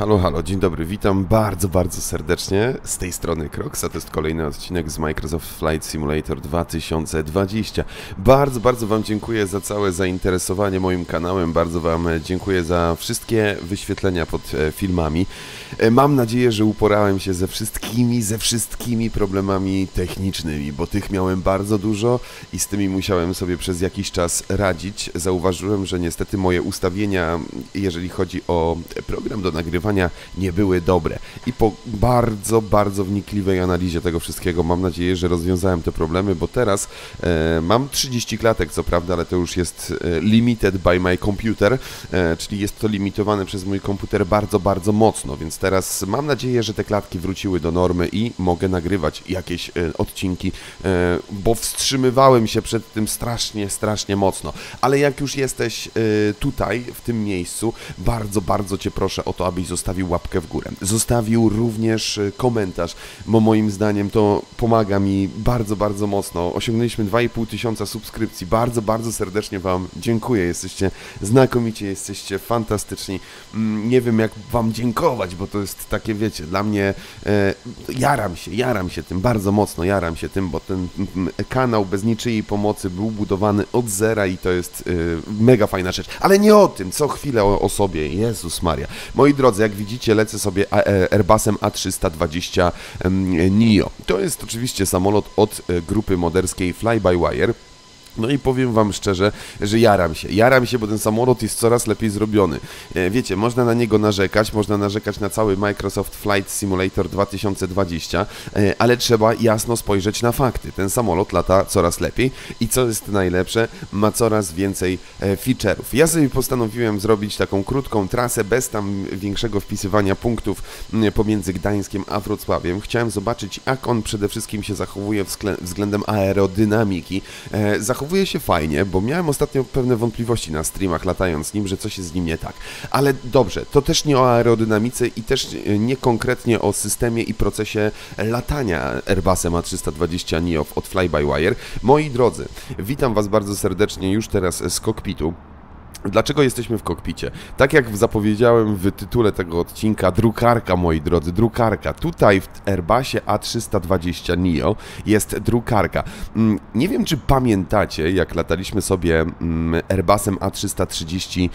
Halo, halo, dzień dobry, witam bardzo, bardzo serdecznie. Z tej strony Crocs, a to jest kolejny odcinek z Microsoft Flight Simulator 2020. Bardzo, bardzo Wam dziękuję za całe zainteresowanie moim kanałem, bardzo Wam dziękuję za wszystkie wyświetlenia pod e, filmami. E, Mam nadzieję, że uporałem się ze wszystkimi, ze wszystkimi problemami technicznymi, bo tych miałem bardzo dużo i z tymi musiałem sobie przez jakiś czas radzić. Zauważyłem, że niestety moje ustawienia, jeżeli chodzi o program do nagrywania, nie były dobre. I po bardzo, bardzo wnikliwej analizie tego wszystkiego mam nadzieję, że rozwiązałem te problemy, bo teraz e, mam 30 klatek, co prawda, ale to już jest e, limited by my computer, e, czyli jest to limitowane przez mój komputer bardzo, bardzo mocno, więc teraz mam nadzieję, że te klatki wróciły do normy i mogę nagrywać jakieś e, odcinki, e, bo wstrzymywałem się przed tym strasznie, strasznie mocno. Ale jak już jesteś e, tutaj, w tym miejscu, bardzo, bardzo Cię proszę o to, abyś zostawił łapkę w górę. Zostawił również e, komentarz, bo moim zdaniem to pomaga mi bardzo, bardzo mocno. Osiągnęliśmy 2,5 tysiąca subskrypcji. Bardzo, bardzo serdecznie Wam dziękuję. Jesteście znakomici, jesteście fantastyczni. Mm, Nie wiem, jak Wam dziękować, bo to jest takie, wiecie, dla mnie e, jaram się, jaram się tym, bardzo mocno jaram się tym, bo ten kanał bez niczyjej pomocy był budowany od zera i to jest e, mega fajna rzecz. Ale nie o tym, co chwilę o, o sobie. Jezus Maria. Moi drodzy, jak widzicie, lecę sobie e, Airbusem A320 em, NIO. To jest oczywiście samolot od e, grupy moderskiej Fly-by-Wire. No i powiem Wam szczerze, że jaram się. Jaram się, bo ten samolot jest coraz lepiej zrobiony. E, Wiecie, można na niego narzekać, można narzekać na cały Microsoft Flight Simulator 2020, e, ale trzeba jasno spojrzeć na fakty. Ten samolot lata coraz lepiej i co jest najlepsze, ma coraz więcej e, feature'ów. Ja sobie postanowiłem zrobić taką krótką trasę bez tam większego wpisywania punktów pomiędzy Gdańskiem a Wrocławiem. Chciałem zobaczyć, jak on przede wszystkim się zachowuje wzglę- względem aerodynamiki. E, zachowuje się fajnie, bo miałem ostatnio pewne wątpliwości na streamach latając nim, że coś jest z nim nie tak. Ale dobrze, to też nie o aerodynamice i też e, nie konkretnie o systemie i procesie latania Airbusem A320 neo od Fly-by-Wire. Moi drodzy, witam Was bardzo serdecznie już teraz z kokpitu. Dlaczego jesteśmy w kokpicie? Tak jak zapowiedziałem w tytule tego odcinka, drukarka, moi drodzy, drukarka. Tutaj w Airbusie A320 NEO jest drukarka. Mm, Nie wiem, czy pamiętacie, jak lataliśmy sobie mm, Airbusem A330 e,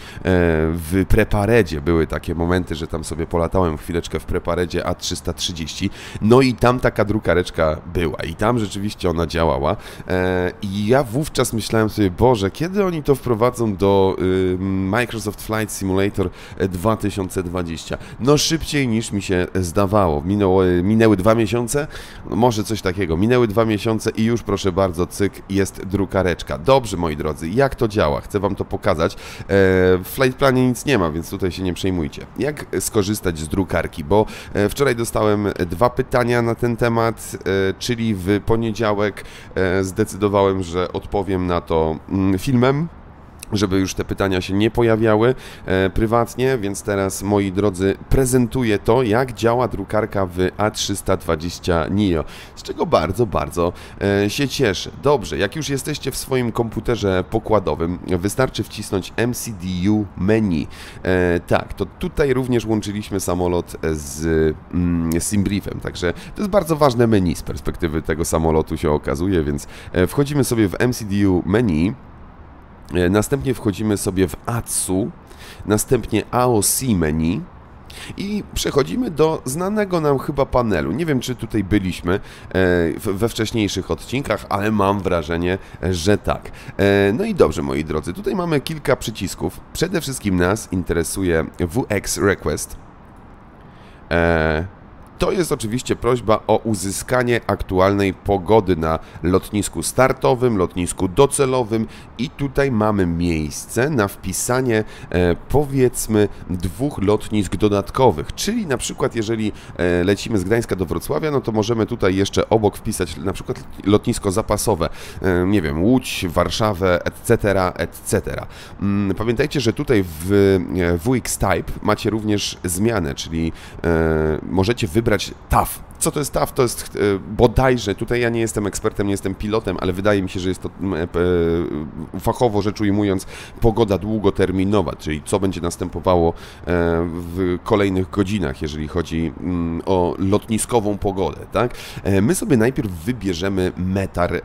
w Preparedzie. Były takie momenty, że tam sobie polatałem chwileczkę w Preparedzie A330. No i tam taka drukareczka była i tam rzeczywiście ona działała. E, I ja wówczas myślałem sobie, Boże, kiedy oni to wprowadzą do y, Microsoft Flight Simulator 2020? No szybciej niż mi się zdawało. Minęło, minęły dwa miesiące, no może coś takiego. Minęły dwa miesiące i już proszę bardzo, cyk, jest drukareczka. Dobrze, moi drodzy, jak to działa? Chcę Wam to pokazać. E, w Flight Planie nic nie ma, więc tutaj się nie przejmujcie. Jak skorzystać z drukarki? Bo e, wczoraj dostałem dwa pytania na ten temat, e, czyli w poniedziałek e, zdecydowałem, że odpowiem na to mm, filmem żeby już te pytania się nie pojawiały e, prywatnie, więc teraz, moi drodzy, prezentuję to, jak działa drukarka w A320 NIO, z czego bardzo, bardzo e, się cieszę. Dobrze, jak już jesteście w swoim komputerze pokładowym, wystarczy wcisnąć MCDU menu. E, tak, to tutaj również łączyliśmy samolot z mm, Simbriefem, także to jest bardzo ważne menu z perspektywy tego samolotu się okazuje, więc e, wchodzimy sobie w MCDU menu, Następnie wchodzimy sobie w ATSU, następnie AOC menu i przechodzimy do znanego nam chyba panelu. Nie wiem, czy tutaj byliśmy e, we wcześniejszych odcinkach, ale mam wrażenie, że tak. E, No i dobrze, moi drodzy, tutaj mamy kilka przycisków. Przede wszystkim nas interesuje WX Request. E, to jest oczywiście prośba o uzyskanie aktualnej pogody na lotnisku startowym, lotnisku docelowym i tutaj mamy miejsce na wpisanie e, powiedzmy dwóch lotnisk dodatkowych, czyli na przykład jeżeli e, lecimy z Gdańska do Wrocławia, no to możemy tutaj jeszcze obok wpisać na przykład lotnisko zapasowe, e, nie wiem, Łódź, Warszawę, etc., etc. Mm, Pamiętajcie, że tutaj w WX Type macie również zmianę, czyli e, możecie wybrać TAF, Co to jest TAF? To jest e, bodajże, tutaj ja nie jestem ekspertem, nie jestem pilotem, ale wydaje mi się, że jest to e, fachowo rzecz ujmując pogoda długoterminowa, czyli co będzie następowało w kolejnych godzinach, jeżeli chodzi o lotniskową pogodę, tak? My sobie najpierw wybierzemy metar,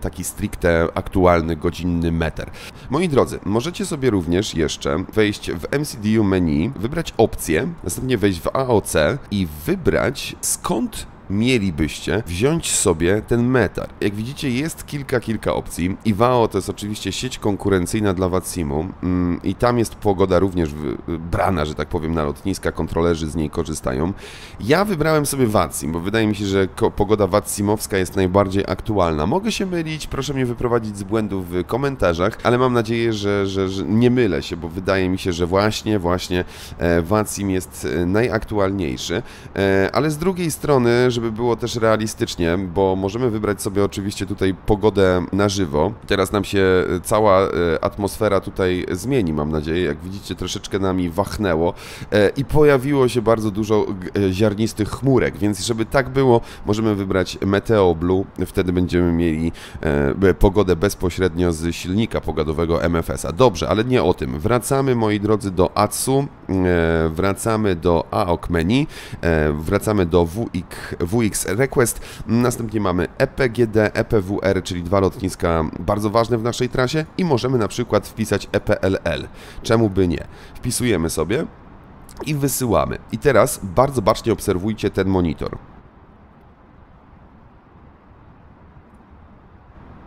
taki stricte aktualny, godzinny metar. Moi drodzy, możecie sobie również jeszcze wejść w MCDU menu, wybrać opcję, następnie wejść w AOC i wybrać skąd und mielibyście wziąć sobie ten metar. Jak widzicie, jest kilka, kilka opcji. IWAO to jest oczywiście sieć konkurencyjna dla Watsimu mm, i tam jest pogoda również brana, że tak powiem, na lotniska, kontrolerzy z niej korzystają. Ja wybrałem sobie Watsim, bo wydaje mi się, że pogoda watsimowska jest najbardziej aktualna. Mogę się mylić, proszę mnie wyprowadzić z błędów w komentarzach, ale mam nadzieję, że, że, że nie mylę się, bo wydaje mi się, że właśnie, właśnie e, Watsim jest e, najaktualniejszy, e, ale z drugiej strony, żeby żeby było też realistycznie, bo możemy wybrać sobie oczywiście tutaj pogodę na żywo. Teraz nam się e, cała e, atmosfera tutaj zmieni, mam nadzieję. Jak widzicie, troszeczkę nami wachnęło e, i pojawiło się bardzo dużo ziarnistych chmurek, więc żeby tak było, możemy wybrać Meteo Blue. Wtedy będziemy mieli pogodę bezpośrednio z silnika pogodowego MFS-a. Dobrze, ale nie o tym. Wracamy, moi drodzy, do ATSU, wracamy do AOK menu, wracamy do WX, WX Request. Następnie mamy EPGD, EPWR, czyli dwa lotniska bardzo ważne w naszej trasie i możemy na przykład wpisać EPLL. Czemu by nie? Wpisujemy sobie i wysyłamy. I teraz bardzo bacznie obserwujcie ten monitor.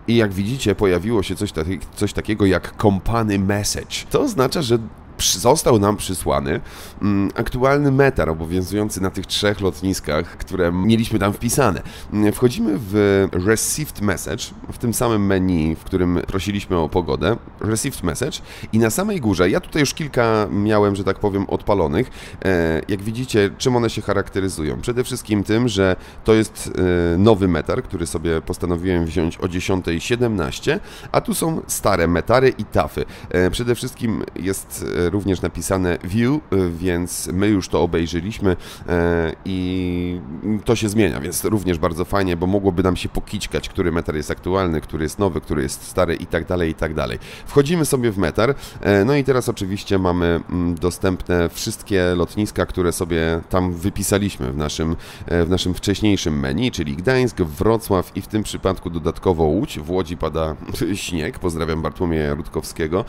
I jak widzicie, pojawiło się coś, coś takiego jak company message. To oznacza, że został nam przysłany mm, aktualny metar obowiązujący na tych trzech lotniskach, które mieliśmy tam wpisane. Mm, wchodzimy w Received Message, w tym samym menu, w którym prosiliśmy o pogodę, Received Message i na samej górze, ja tutaj już kilka miałem, że tak powiem, odpalonych. E, jak widzicie, czym one się charakteryzują? Przede wszystkim tym, że to jest e, nowy metar, który sobie postanowiłem wziąć o 10.17, a tu są stare metary i tafy. E, przede wszystkim jest również napisane view, y, więc my już to obejrzeliśmy e, i to się zmienia, więc również bardzo fajnie, bo mogłoby nam się pokićkać, który metar jest aktualny, który jest nowy, który jest stary i tak dalej, i tak dalej. Wchodzimy sobie w metar, e, no i teraz oczywiście mamy mm, dostępne wszystkie lotniska, które sobie tam wypisaliśmy w naszym, e, w naszym wcześniejszym menu, czyli Gdańsk, Wrocław i w tym przypadku dodatkowo Łódź. W Łodzi pada śnieg, pozdrawiam Bartłomieja Rutkowskiego.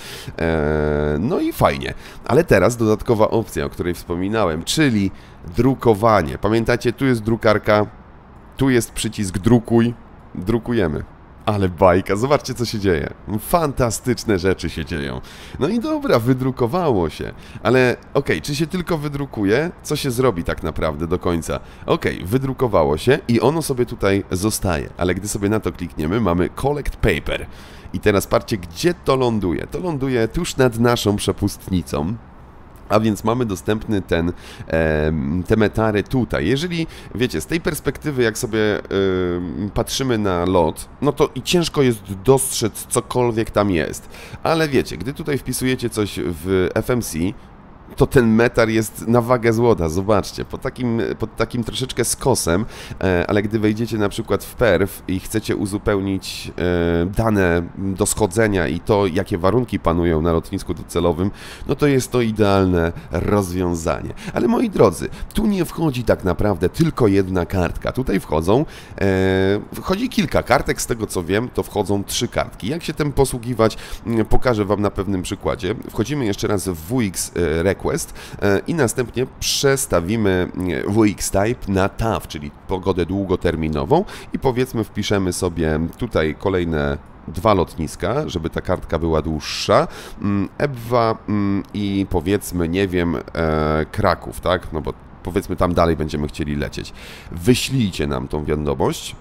No i fajnie. Ale teraz dodatkowa opcja, o której wspominałem, czyli drukowanie. Pamiętacie, tu jest drukarka, tu jest przycisk drukuj, drukujemy. Ale bajka, zobaczcie co się dzieje. Fantastyczne rzeczy się dzieją. No i dobra, wydrukowało się. Ale okej, okay, czy się tylko wydrukuje? Co się zrobi tak naprawdę do końca? Okej, okay, wydrukowało się i ono sobie tutaj zostaje. Ale gdy sobie na to klikniemy, mamy Collect Paper. I teraz patrzcie, gdzie to ląduje. To ląduje tuż nad naszą przepustnicą. A więc mamy dostępny ten, e, te metary tutaj. Jeżeli, wiecie, z tej perspektywy, jak sobie e, patrzymy na lot, no to i ciężko jest dostrzec cokolwiek tam jest. Ale wiecie, gdy tutaj wpisujecie coś w FMC, to ten metar jest na wagę złota, zobaczcie, pod takim, pod takim troszeczkę skosem, e, ale gdy wejdziecie na przykład w perf i chcecie uzupełnić e, dane do schodzenia i to, jakie warunki panują na lotnisku docelowym, no to jest to idealne rozwiązanie. Ale moi drodzy, tu nie wchodzi tak naprawdę tylko jedna kartka, tutaj wchodzą, e, wchodzi kilka kartek, z tego co wiem, to wchodzą trzy kartki. Jak się tym posługiwać, pokażę Wam na pewnym przykładzie. Wchodzimy jeszcze raz w WX Record, request e, i następnie przestawimy e, VX type na TAF, czyli pogodę długoterminową i powiedzmy wpiszemy sobie tutaj kolejne dwa lotniska, żeby ta kartka była dłuższa, mm, EBWA mm, i powiedzmy, nie wiem, e, Kraków, tak? No bo powiedzmy tam dalej będziemy chcieli lecieć. Wyślijcie nam tą wiadomość.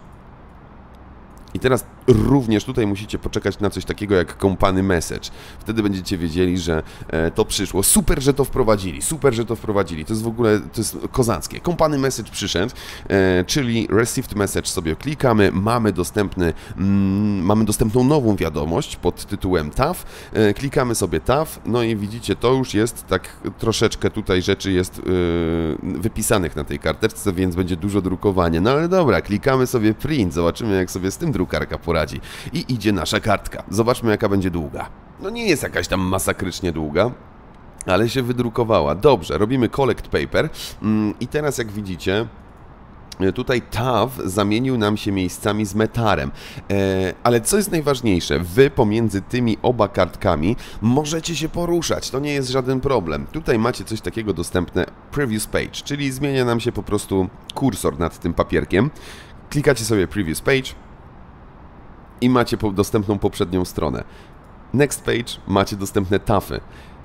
I teraz również tutaj musicie poczekać na coś takiego jak company message. Wtedy będziecie wiedzieli, że e, to przyszło. Super, że to wprowadzili, super, że to wprowadzili. To jest w ogóle, to jest kozackie. Company message przyszedł, e, czyli received message sobie klikamy, mamy dostępny, mm, mamy dostępną nową wiadomość pod tytułem TAF, e, klikamy sobie TAF, no i widzicie, to już jest tak troszeczkę tutaj rzeczy jest wypisanych na tej karteczce, więc będzie dużo drukowania. No ale dobra, klikamy sobie print, zobaczymy jak sobie z tym drukarka poradzi. I idzie nasza kartka. Zobaczmy jaka będzie długa. No nie jest jakaś tam masakrycznie długa, ale się wydrukowała. Dobrze, robimy collect paper mm, i teraz jak widzicie, e, Tutaj TAW zamienił nam się miejscami z metarem. E, ale co jest najważniejsze, wy pomiędzy tymi oba kartkami możecie się poruszać, to nie jest żaden problem. Tutaj macie coś takiego dostępne Previous Page, czyli zmienia nam się po prostu kursor nad tym papierkiem. Klikacie sobie Previous Page i macie dostępną poprzednią stronę. Next Page macie dostępne tafy.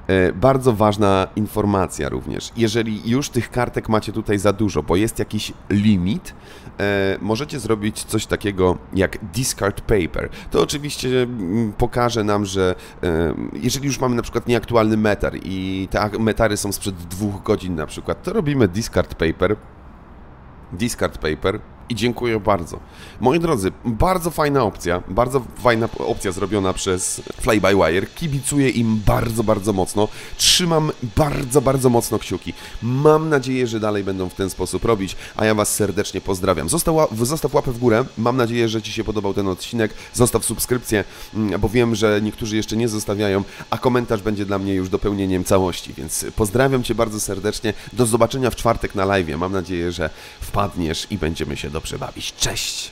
E, Bardzo ważna informacja również. Jeżeli już tych kartek macie tutaj za dużo, bo jest jakiś limit, e, możecie zrobić coś takiego jak discard paper. To oczywiście mm, pokaże nam, że e, jeżeli już mamy na przykład nieaktualny metar i te metary są sprzed dwóch godzin na przykład, to robimy discard paper, discard paper i dziękuję bardzo. Moi drodzy, bardzo fajna opcja, bardzo fajna opcja zrobiona przez Fly by Wire. Kibicuję im bardzo, bardzo mocno. Trzymam bardzo, bardzo mocno kciuki. Mam nadzieję, że dalej będą w ten sposób robić, a ja Was serdecznie pozdrawiam. Zostaw, ła- zostaw łapę w górę. Mam nadzieję, że Ci się podobał ten odcinek. Zostaw subskrypcję, mm, bo wiem, że niektórzy jeszcze nie zostawiają, a komentarz będzie dla mnie już dopełnieniem całości, więc pozdrawiam Cię bardzo serdecznie. Do zobaczenia w czwartek na live. Mam nadzieję, że wpadniesz i będziemy się dobrze bawić. Cześć!